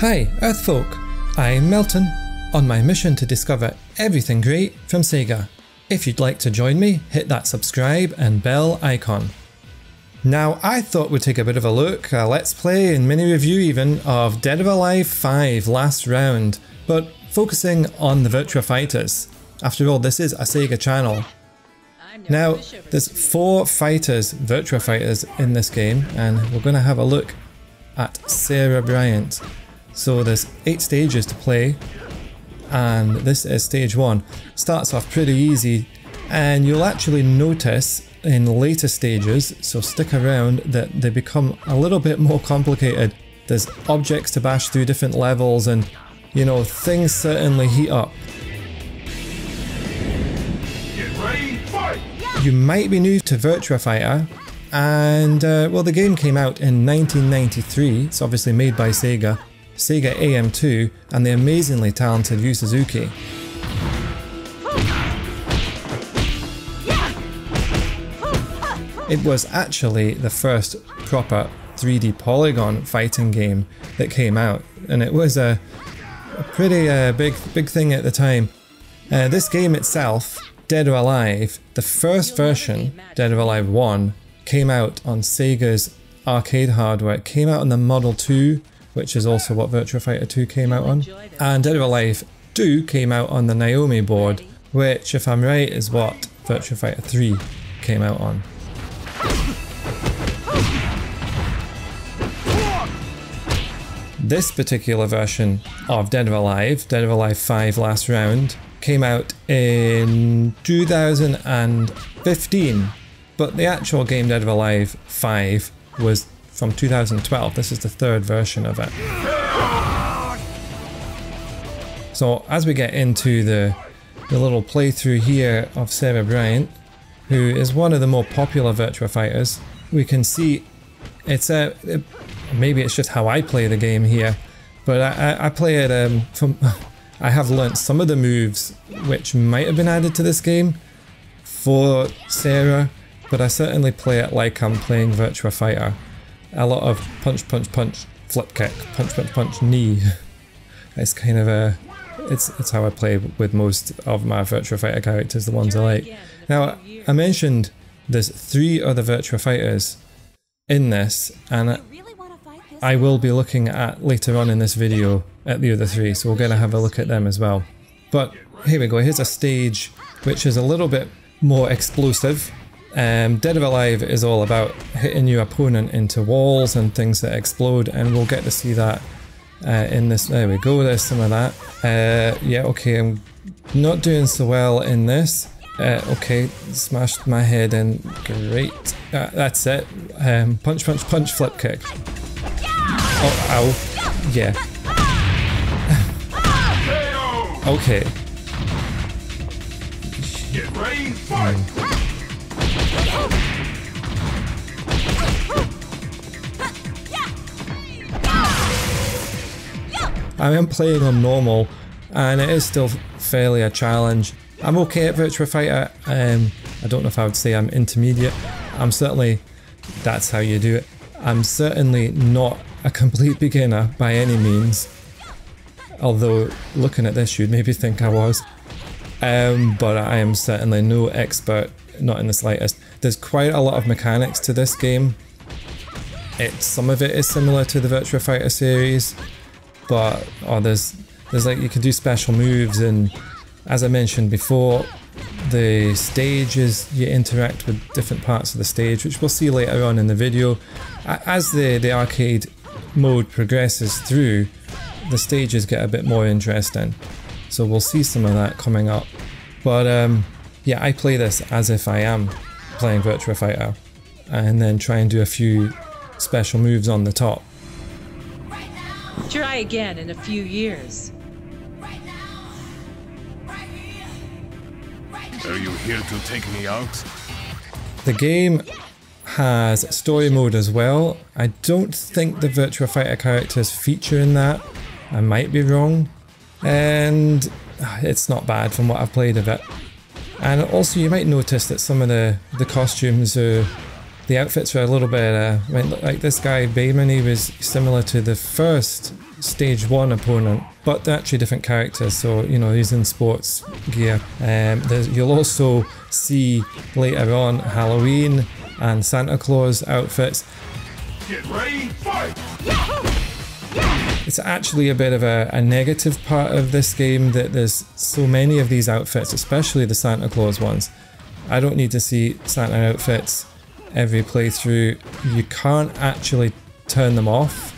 Hi, Earthfolk! I'm Melton, on my mission to discover everything great from Sega. If you'd like to join me, hit that subscribe and bell icon. Now, I thought we'd take a bit of a look, a let's play and mini review even, of Dead or Alive 5 last round, but focusing on the Virtua Fighters. After all, this is a Sega channel. Now, there's four fighters, Virtua Fighters, in this game, and we're going to have a look at Sarah Bryant. So there's eight stages to play, and this is stage one. Starts off pretty easy, and you'll actually notice in later stages, so stick around, that they become a little bit more complicated. There's objects to bash through different levels, and you know, things certainly heat up. You might be new to Virtua Fighter, and uh, well, the game came out in 1993. It's obviously made by Sega, Sega AM2, and the amazingly talented Yu Suzuki. It was actually the first proper 3D polygon fighting game that came out, and it was a, a pretty uh, big big thing at the time. Uh, this game itself, Dead or Alive, the first version, Dead or Alive 1, came out on Sega's arcade hardware. It came out on the Model 2, which is also what Virtua Fighter 2 came out on. And Dead or Alive 2 came out on the Naomi board, which, if I'm right, is what Virtua Fighter 3 came out on. This particular version of Dead or Alive, Dead or Alive 5 Last Round, came out in 2015, but the actual game Dead or Alive 5 was from 2012. This is the third version of it. So as we get into the, the little playthrough here of Sarah Bryant, who is one of the more popular Virtua Fighters, we can see it's a it, maybe it's just how I play the game here, but I, I play it um, from. I have learnt some of the moves which might have been added to this game for Sarah, but I certainly play it like I'm playing Virtua Fighter. A lot of punch, punch, punch, flip kick, punch, punch, punch, knee. It's kind of a, it's it's how I play with most of my Virtua Fighter characters, the ones I like. Now I mentioned there's three other Virtua Fighters in this, and I will be looking at later on in this video at the other three, so we're going to have a look at them as well. But here we go, here's a stage which is a little bit more explosive. Um, Dead or Alive is all about hitting your opponent into walls and things that explode, and we'll get to see that uh, in this. There we go, there's some of that. Uh, yeah, okay, I'm not doing so well in this. Uh, okay, smashed my head in. Great. Uh, that's it. Um, punch, punch, punch, flip kick. Oh, ow. Yeah. okay. Get ready, fight! I am playing on normal, and it is still fairly a challenge. I'm okay at Virtua Fighter. Um, I don't know if I would say I'm intermediate. I'm certainly, that's how you do it. I'm certainly not a complete beginner by any means. Although, looking at this, you'd maybe think I was. Um, but I am certainly no expert, not in the slightest. There's quite a lot of mechanics to this game. It, some of it is similar to the Virtua Fighter series, but oh, there's there's like you can do special moves and as I mentioned before, the stages you interact with different parts of the stage, which we'll see later on in the video. As the the arcade mode progresses through, the stages get a bit more interesting. So we'll see some of that coming up. But um, yeah, I play this as if I am playing Virtua Fighter and then try and do a few special moves on the top. Try again in a few years. Are you here to take me out? The game has story mode as well. I don't think the Virtua Fighter characters feature in that. I might be wrong. And ah, it's not bad from what I've played of it. And also you might notice that some of the, the costumes are, the outfits are a little bit, uh, like this guy Bayman, he was similar to the first stage one opponent, but they're actually different characters. So you know he's in sports gear. Um, you'll also see later on Halloween and Santa Claus outfits. Get ready, fight! It's actually a bit of a, a negative part of this game that there's so many of these outfits, especially the Santa Claus ones. I don't need to see Santa outfits every playthrough. You can't actually turn them off,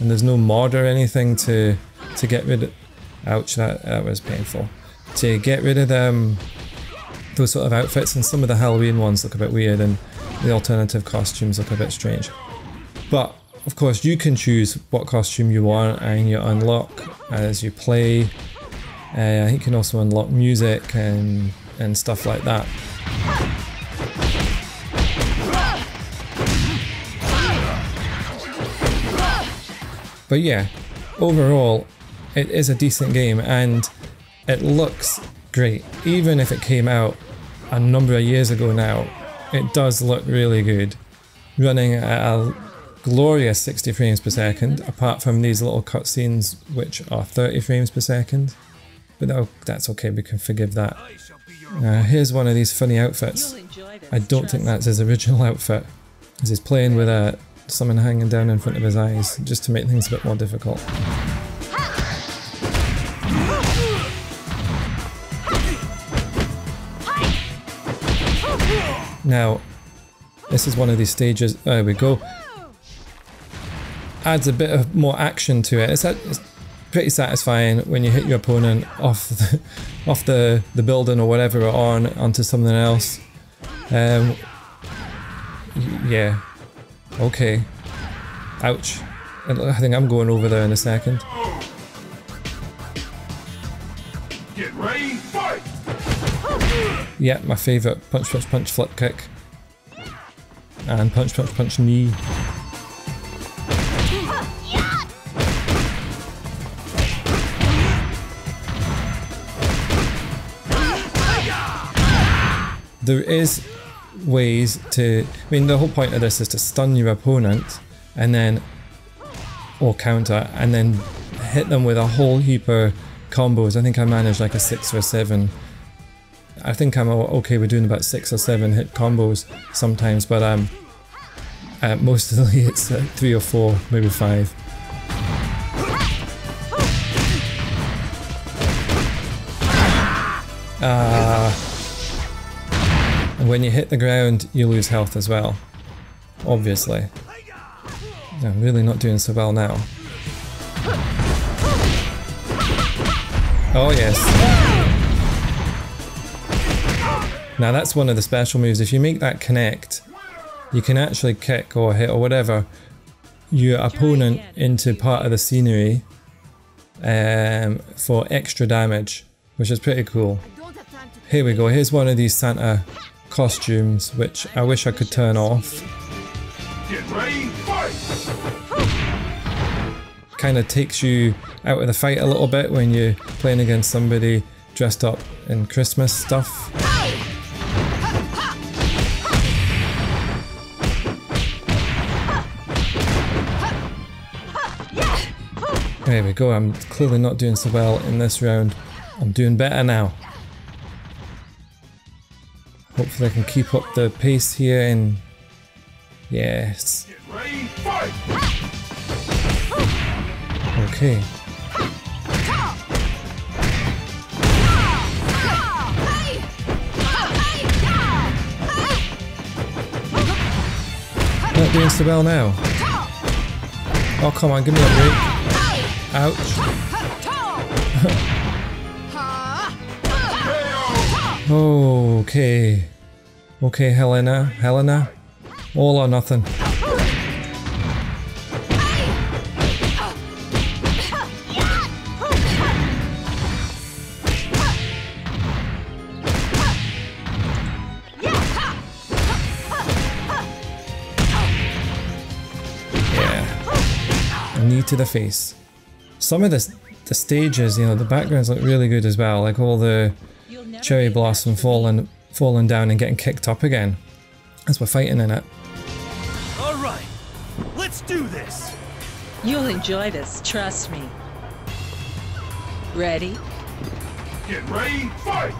and there's no mod or anything to to get rid of. Ouch, that, that was painful. To get rid of them, those sort of outfits, and some of the Halloween ones look a bit weird, and the alternative costumes look a bit strange. But of course, you can choose what costume you want, and you unlock as you play. Uh, you can also unlock music and and stuff like that. But yeah, overall, it is a decent game and it looks great. Even if it came out a number of years ago now, it does look really good. Running at a glorious 60 frames per second, apart from these little cutscenes which are 30 frames per second. But that- that's okay, we can forgive that. Uh, here's one of these funny outfits. You'll enjoy this. I don't think that's his original outfit. As he's playing with a something hanging down in front of his eyes, just to make things a bit more difficult. Now, this is one of these stages. There we go. Adds a bit of more action to it. It's, it's pretty satisfying when you hit your opponent off the, off the, the building or whatever we're on onto something else. Um, yeah. Okay. Ouch. I think I'm going over there in a second. Get ready, fight! Yeah, my favourite punch, punch, punch, flip kick. And punch, punch, punch, knee. There is ways to. I mean, the whole point of this is to stun your opponent and then. or counter, and then hit them with a whole heap of combos. I think I managed like a six or seven I think I'm okay with doing about six or seven hit combos sometimes, but um, uh, mostly it's uh, three or four, maybe five. Uh, and when you hit the ground, you lose health as well. Obviously. I'm really not doing so well now. Oh yes. Now that's one of the special moves. If you make that connect, you can actually kick or hit or whatever your opponent into part of the scenery um, for extra damage, which is pretty cool. Here we go. Here's one of these Santa costumes, which I wish I could turn off. Get ready, fight! Kind of takes you out of the fight a little bit when you're playing against somebody dressed up in Christmas stuff. There we go, I'm clearly not doing so well in this round. I'm doing better now. Hopefully I can keep up the pace here and... Yes. Okay. Not doing so well now. Oh, come on, give me a break. Ouch. Okay. Okay, Helena. Helena. All or nothing. Yeah. A knee to the face. Some of the the stages, you know, the backgrounds look really good as well. Like all the cherry blossom falling falling down and getting kicked up again. As we're fighting in it. All right, let's do this. You'll enjoy this, trust me. Ready? Get ready, fight!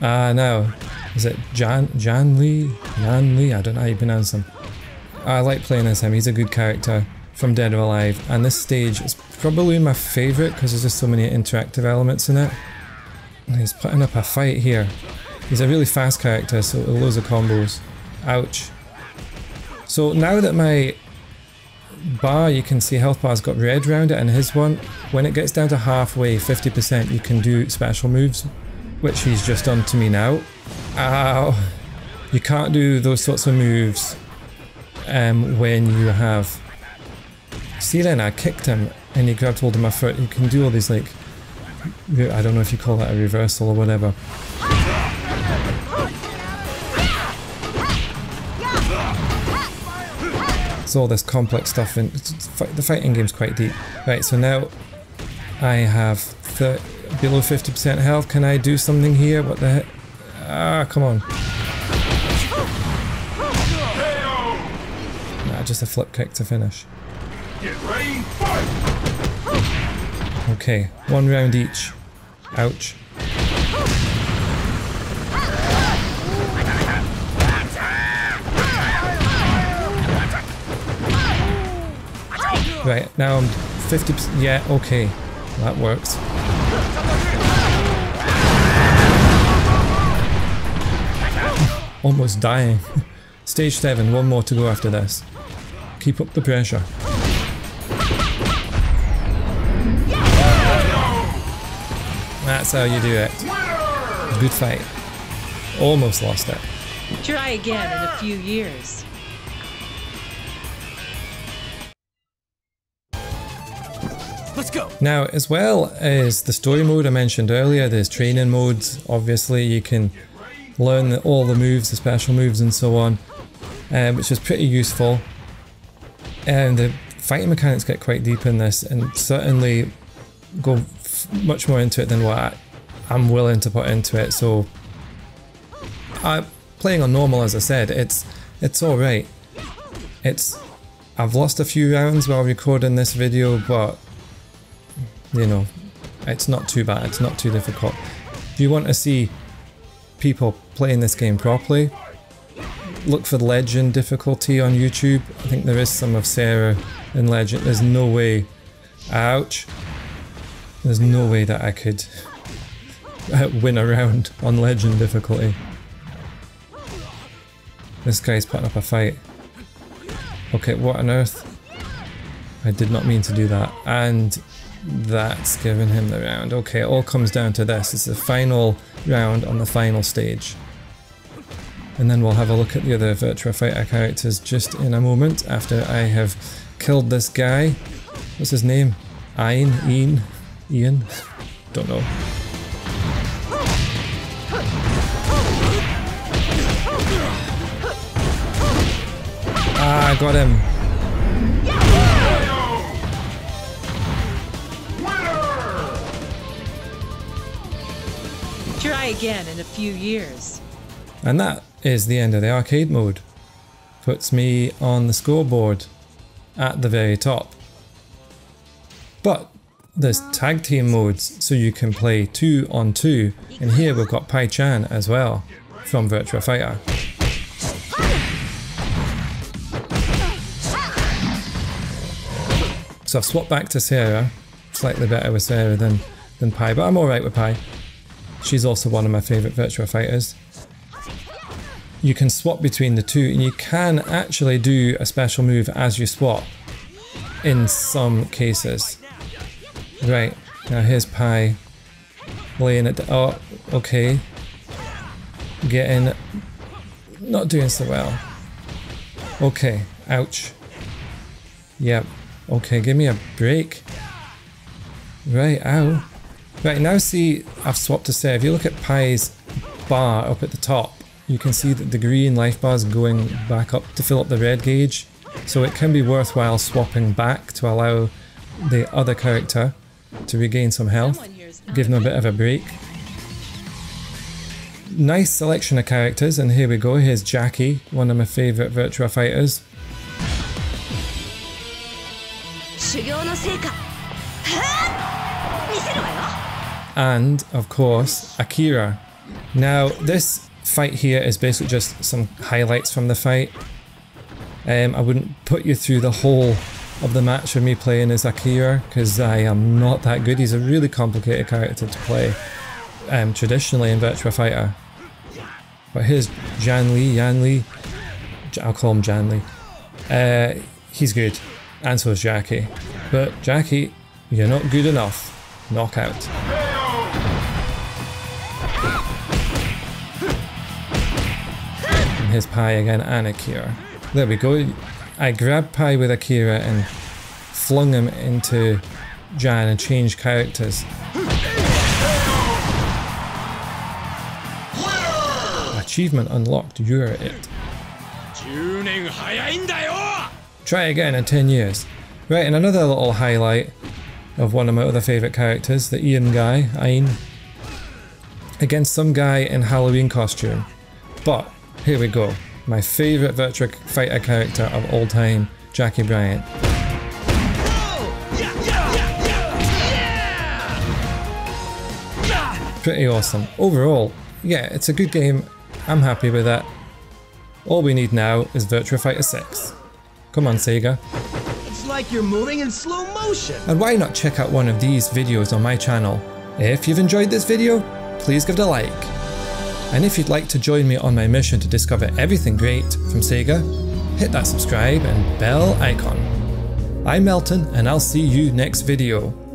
Ah, now, is it Jann Jann Lee? Jann Lee? I don't know how you pronounce him. I like playing as him. He's a good character from Dead or Alive, and this stage is probably my favourite because there's just so many interactive elements in it. He's putting up a fight here. He's a really fast character, so loads of combos. Ouch. So now that my bar, you can see health bar's got red around it, and his one, when it gets down to halfway, 50%, you can do special moves, which he's just done to me now. Ow. You can't do those sorts of moves um, when you have... See then, I kicked him and he grabbed hold of my foot. You can do all these like... I don't know if you call that a reversal or whatever. It's all this complex stuff and the fighting game's quite deep. Right, so now I have below 50% health. Can I do something here? What the heck? Ah, come on. Nah, just a flip kick to finish. Get ready, fight! Okay, one round each. Ouch. Right, now I'm 50%. Yeah, okay. That works. Almost dying. Stage 7, one more to go after this. Keep up the pressure. That's how you do it. Good fight. Almost lost it. Try again in a few years. Let's go. Now, as well as the story mode I mentioned earlier, there's training modes. Obviously, you can learn the, all the moves, the special moves, and so on, um, which is pretty useful. And the fighting mechanics get quite deep in this, and certainly go f- much more into it than what I, I'm willing to put into it. So, I playing on normal, as I said, it's it's all right. It's I've lost a few rounds while recording this video, but you know, it's not too bad, it's not too difficult. If you want to see people playing this game properly, look for Legend difficulty on YouTube. I think there is some of Sarah in Legend. There's no way, ouch, there's no way that I could uh, win a round on Legend difficulty. This guy's putting up a fight. Okay, what on earth? I did not mean to do that. And that's giving him the round. Okay, it all comes down to this. It's the final round on the final stage. And then we'll have a look at the other Virtua Fighter characters just in a moment after I have killed this guy. What's his name? Ian? Ian? Ian? Don't know. Ah, I got him. Try again in a few years. And that is the end of the arcade mode. Puts me on the scoreboard at the very top. But there's tag team modes, so you can play two on two. And here we've got Pai Chan as well from Virtua Fighter. So I've swapped back to Sarah. Slightly better with Sarah than, than Pai, but I'm alright with Pai. She's also one of my favourite Virtua Fighters. You can swap between the two and you can actually do a special move as you swap in some cases. Right, now here's Pai laying it. Oh, okay. Getting... not doing so well. Okay, ouch. Yep, okay, give me a break. Right, ow. Right, now see, I've swapped to say, if you look at Pai's bar up at the top, you can see that the green life bar is going back up to fill up the red gauge. So it can be worthwhile swapping back to allow the other character to regain some health, give them a bit of a break. Nice selection of characters, and here we go, here's Jacky, one of my favourite Virtua fighters. And, of course, Akira. Now, this fight here is basically just some highlights from the fight. Um, I wouldn't put you through the whole of the match for me playing as Akira because I am not that good. He's a really complicated character to play um, traditionally in Virtua Fighter. But here's Jann Lee, Yan Lee, I'll call him Jann Lee. Uh, he's good, and so is Jacky. But Jacky, you're not good enough. Knockout. And his Pai again and Akira. There we go. I grabbed Pai with Akira and flung him into Jann and changed characters. Achievement unlocked, you're it. Try again in 10 years. Right, and another little highlight of one of my other favourite characters, the Ian guy, Ayn, against some guy in Halloween costume. But, here we go. My favourite Virtua Fighter character of all time, Jacky Bryant. Pretty awesome. Overall, yeah, it's a good game. I'm happy with that. All we need now is Virtua Fighter 6. Come on, Sega. It's like you're moving in slow motion. And why not check out one of these videos on my channel? If you've enjoyed this video, please give it a like. And if you'd like to join me on my mission to discover everything great from Sega, hit that subscribe and bell icon. I'm Melton and I'll see you next video.